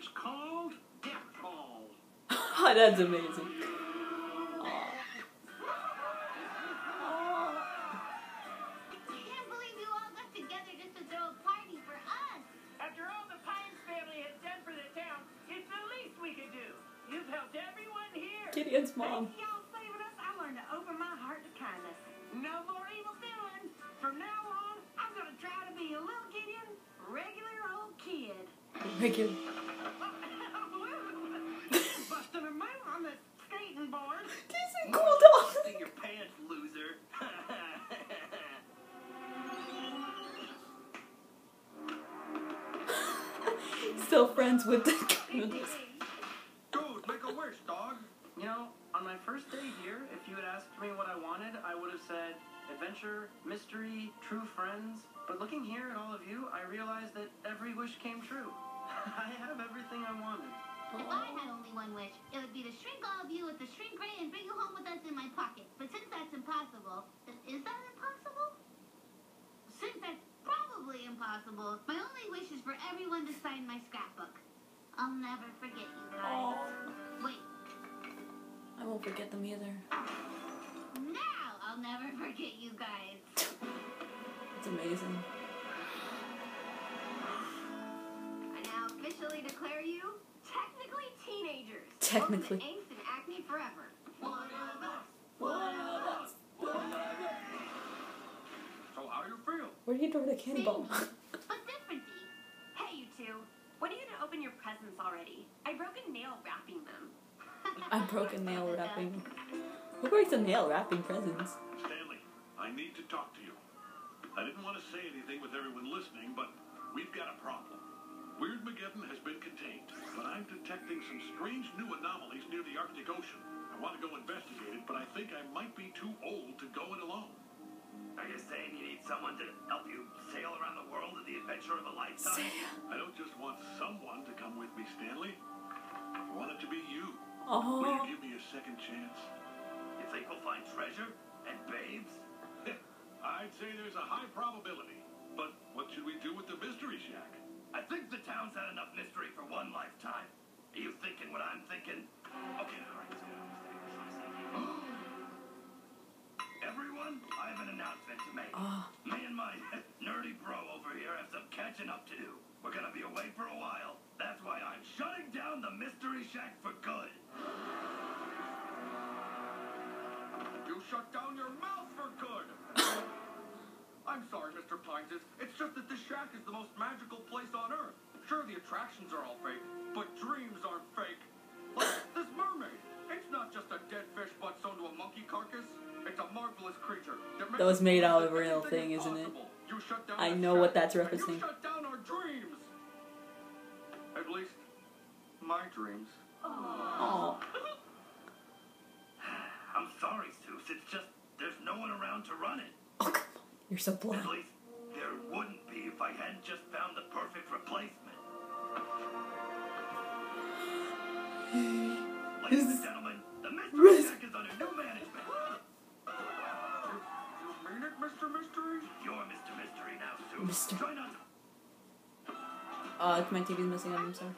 It's called Death Ball. Oh, that's amazing. Can't believe you all got together just to throw a party for us. After all the Pines family has done for the town, it's the least we could do. You've helped everyone here. Gideon's mom. Thanks to y'all saving us, I learned to open my heart to kindness. No more evil doing. From now on, I'm gonna try to be a little Gideon, regular old kid. Regular. Friends with the Dude, make a wish, dog. You know, on my first day here, if you had asked me what I wanted, I would have said adventure, mystery, true friends. But looking here at all of you, I realized that every wish came true. I have everything I wanted. If I had only one wish, it would be to shrink all of you with the shrink ray and bring you home with us in my pocket. But since that's impossible, is that impossible? Since that's probably impossible, my only wish is for everyone to sign my scrapbook. I'll never forget you guys. Oh. Wait, I won't forget them either. now I'll never forget you guys. It's amazing. I now officially declare you technically teenagers. Technically. Angst and acne forever. One of us. So how you feel? Where do you throw the cannonball? But different, Dee. Hey, you two. When are you gonna open your presents already? I broke a nail wrapping them. I broke a nail wrapping. Who breaks a nail wrapping presents? Stanley, I need to talk to you. I didn't want to say anything with everyone listening, but we've got a problem. Weirdmageddon has been contained, but I'm detecting some strange new anomalies near the Arctic Ocean. I want to go investigate it, but I think I might be too old to go it alone. Are you saying you need someone to help you sail around the world in the adventure of a lifetime? I don't just want someone to come with me, Stanley. I want it to be you. Will Oh, you give me a second chance? You think we'll find treasure and babes? I'd say there's a high probability. But what should we do with the Mystery Shack? I think the town's had enough mystery for one lifetime. Are you thinking what I'm thinking? Okay, all right. Everyone, I have an announcement to make. oh, Me and my nerdy bro over here have some catching up to do. We're gonna be away for a while. That's why I'm shutting down the Mystery Shack for good. You shut down your mouth for good. I'm sorry, Mr. Pines. It's, just that this shack is the most magical place on Earth. Sure, the attractions are all fake, but dreams aren't fake. That, was made out of a real thing, is isn't it? You shut down I know what that's referencing. You shut down our dreams. At least, my dreams. oh. I'm sorry, Soos. It's just there's no one around to run it. Oh, come on. You're so At least there wouldn't be if I hadn't just found the perfect replacement. Mr. Mystery? You're Mr. Mystery now, Soos. Mr. Join us. Uh, my TV's missing on, I'm sorry.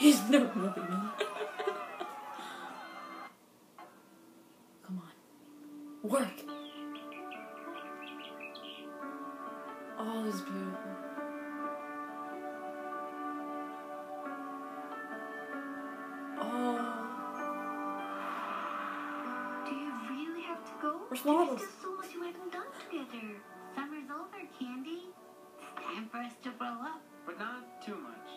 He's never moving in. Come on. Work. All is beautiful. Where's There's Marbles? just so much you haven't done together. Summer's over, Candy. It's time for us to grow up. But not too much.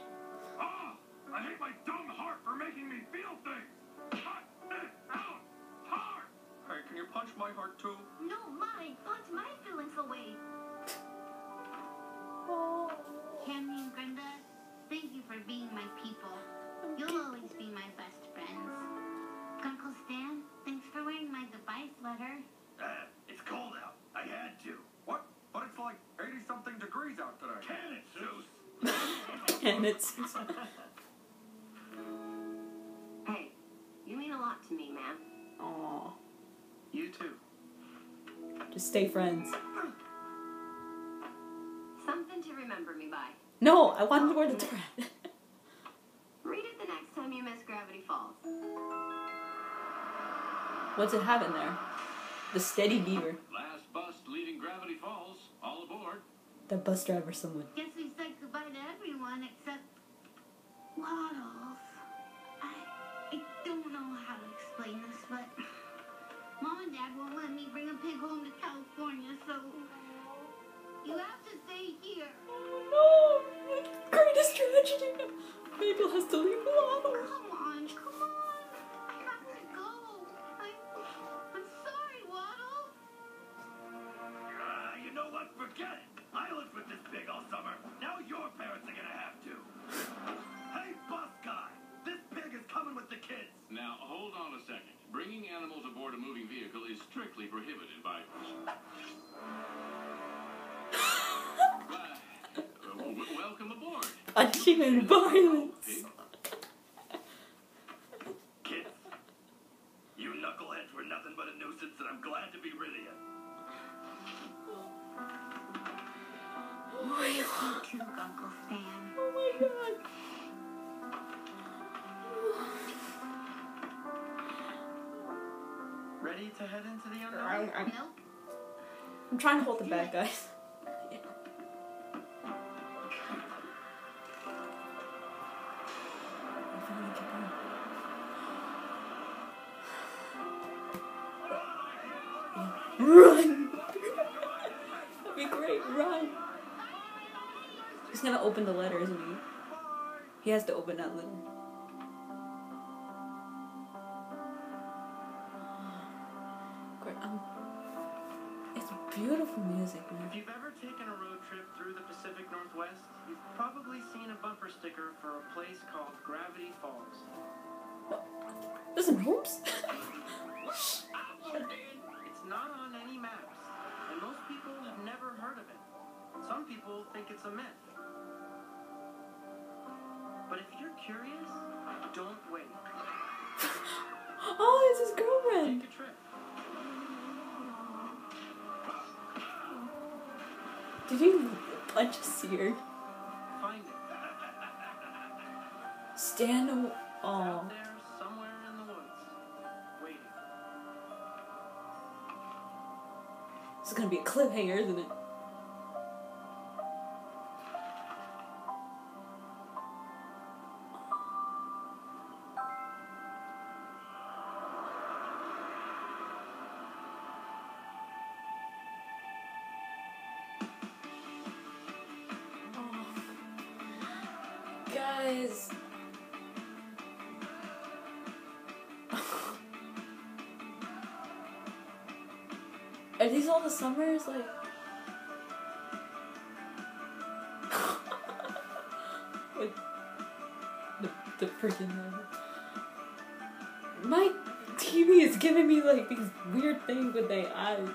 Ah! I hate my dumb heart for making me feel things! Cut it out! Hard! Hey, can you punch my heart too? No, mine. Punch my feelings away. oh. Candy and Grenda, thank you for being my people. You'll always be my best friends. Uncle Stan, thanks for wearing my goodbye sweater. Uh, it's cold out. I had to. What? But it's like 80 something degrees out today. Can it, Soos? and it's Hey, you mean a lot to me, man. oh, You too. just stay friends. Something to remember me by. No, I wanted where the thread. Read it the next time you miss Gravity Falls. What's it have in there? The steady beaver. Last bus leaving Gravity Falls. All aboard. The bus driver someone. Guess we said goodbye to everyone except Waddles. I, I don't know how to explain this, but Mom and Dad won't let me bring a pig home to California, so you have to stay here. Oh No! Greatest tragedy! Mabel has to leave Waddles. Moving vehicle is strictly prohibited by. Welcome aboard. Punching and violence. Kids, you knuckleheads were nothing but a nuisance, and I'm glad to be rid of you. You too, Uncle Stan. To head into the unknown? I'm, I'm, Nope. I'm trying to hold the bag, guys. I finally get on. Yeah. Run! That'd be great, run! He's gonna open the letter, isn't he? He has to open that letter. Northwest, you've probably seen a bumper sticker for a place called Gravity Falls. Listen, Holmes. It's not on any maps, and most people have never heard of it. Some people think it's a myth. But if you're curious, don't wait. oh, it's his girlfriend. Take a trip. Did he punch a seer? Stand. a- Oh. out there somewhere in the woods, waiting. This is gonna be a cliffhanger, isn't it? Guys. Are these all the summers? Like. With the, the freaking. My TV is giving me like these weird things with their eyes.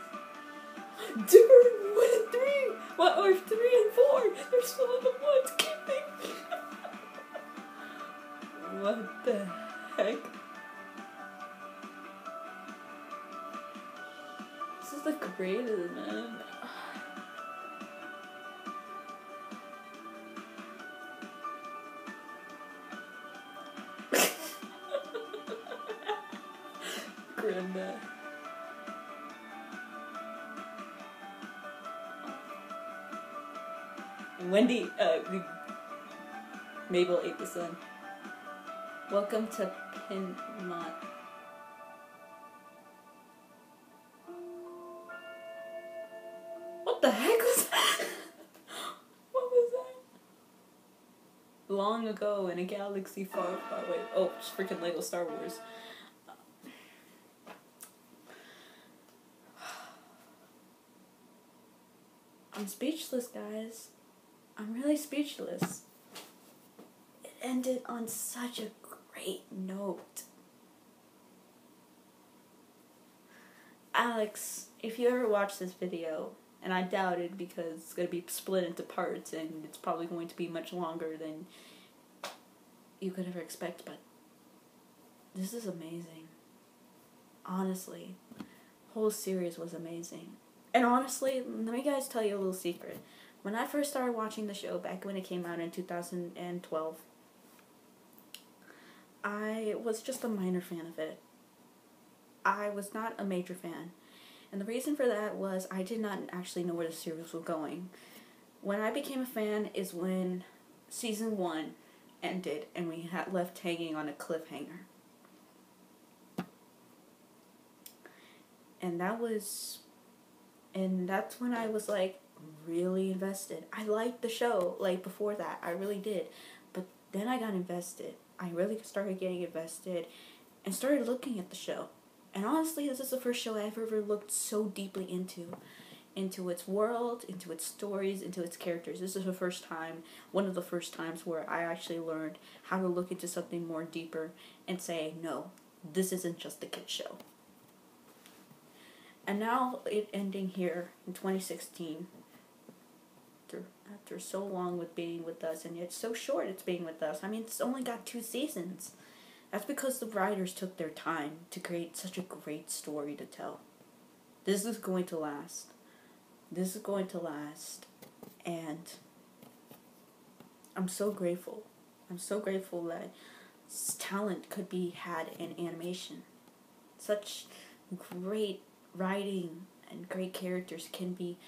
Wendy, uh, Mabel ate the sun. Welcome to Pinmont. What the heck was that? what was that? Long ago in a galaxy far, far away. Oh, it's freaking Lego Star Wars. I'm speechless, guys. I'm really speechless. It ended on such a great note. Alex, if you ever watch this video, and I doubt it because it's going to be split into parts and it's probably going to be much longer than you could ever expect, but this is amazing. Honestly, whole series was amazing. And honestly, let me guys tell you a little secret. When I first started watching the show back when it came out in 2012, I was just a minor fan of it. I was not a major fan. And the reason for that was I did not actually know where the series was going. When I became a fan is when season one ended and we had left hanging on a cliffhanger. And that was and that's when I was like really invested. I liked the show like before that. I really did. But then I got invested. I really started getting invested and started looking at the show. And honestly, this is the first show I've ever looked so deeply into. Into its world, into its stories, into its characters. This is the first time, one of the first times where I actually learned how to look into something more deeper and say, no, this isn't just a kid show. And now it ending here in 2016, after, so long with being with us, and yet so short it's being with us. I mean, it's only got two seasons. That's because the writers took their time to create such a great story to tell. This is going to last. This is going to last. And I'm so grateful. I'm so grateful that talent could be had in animation. Such great writing and great characters can be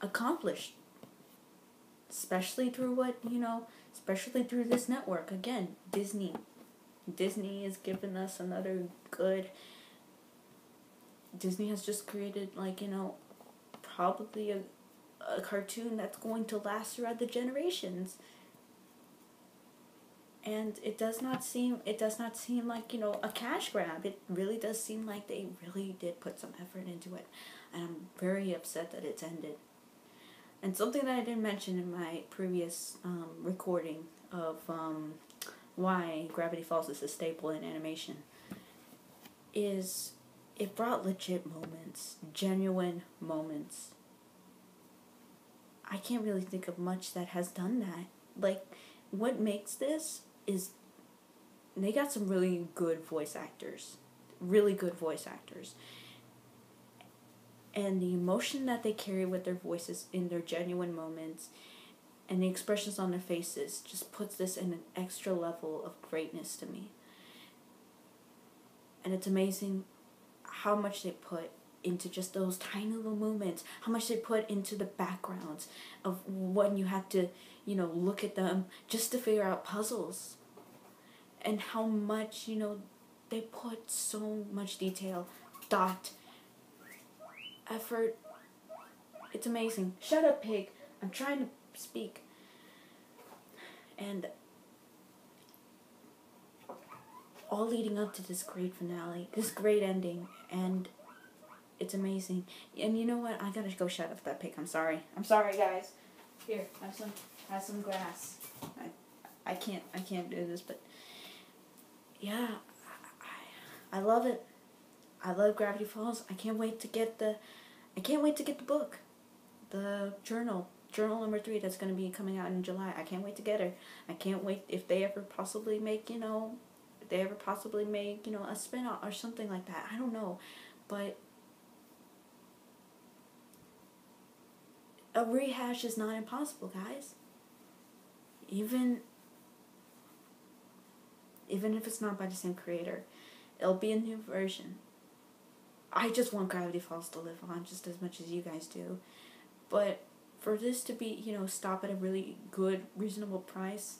accomplished. Especially through what, you know, especially through this network. Again, Disney Disney has given us another good. Disney has just created, like, you know, probably a, a cartoon that's going to last throughout the generations. And it does not seem it does not seem like, you know, a cash grab. It really does seem like they really did put some effort into it. And I'm very upset that it's ended. And something that I didn't mention in my previous um, recording of um, why Gravity Falls is a staple in animation is it brought legit moments, genuine moments. I can't really think of much that has done that. Like, what makes this is they got some really good voice actors. Really good voice actors. And the emotion that they carry with their voices in their genuine moments and the expressions on their faces just puts this in an extra level of greatness to me. And it's amazing how much they put into just those tiny little moments, how much they put into the backgrounds of when you have to, you know, look at them just to figure out puzzles. And how much, you know, they put so much detail, thought, effort. It's amazing. Shut up, pig. I'm trying to speak. And all leading up to this great finale, this great ending, and it's amazing. And you know what? I gotta go shut up that pig. I'm sorry. I'm sorry, guys. Here, have some, have some grass. I, I can't, I can't do this, but yeah, I, I love it. I love Gravity Falls. I can't wait to get the, I can't wait to get the book, the journal journal number three that's going to be coming out in July. I can't wait to get her. I can't wait if they ever possibly make, you know, if they ever possibly make, you know, a spin-off or something like that. I don't know. But a rehash is not impossible, guys. Even even if it's not by the same creator, it'll be a new version. I just want Gravity Falls to live on just as much as you guys do. But for this to be, you know, stop at a really good, reasonable price,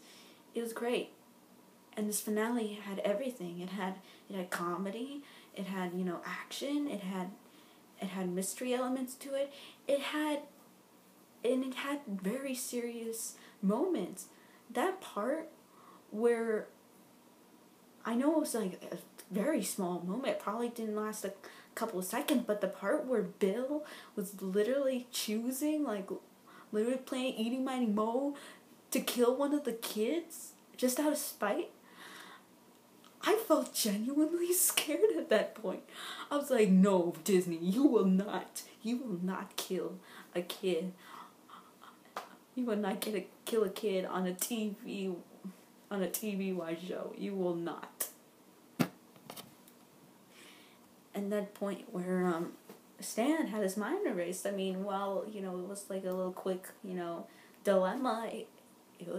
it was great. And this finale had everything. It had it had comedy, it had, you know, action, it had it had mystery elements to it. It had and it had very serious moments. That part where I know it was like a very small moment, probably didn't last a couple of seconds, but the part where Bill was literally choosing like literally playing Eating Mighty Mo to kill one of the kids just out of spite. I felt genuinely scared at that point. I was like, no, Disney, you will not. You will not kill a kid. You will not get a kill a kid on a TV on a TV show. You will not. And that point where um Stan had his mind erased. I mean, while you know it was like a little quick, you know, dilemma. It, it,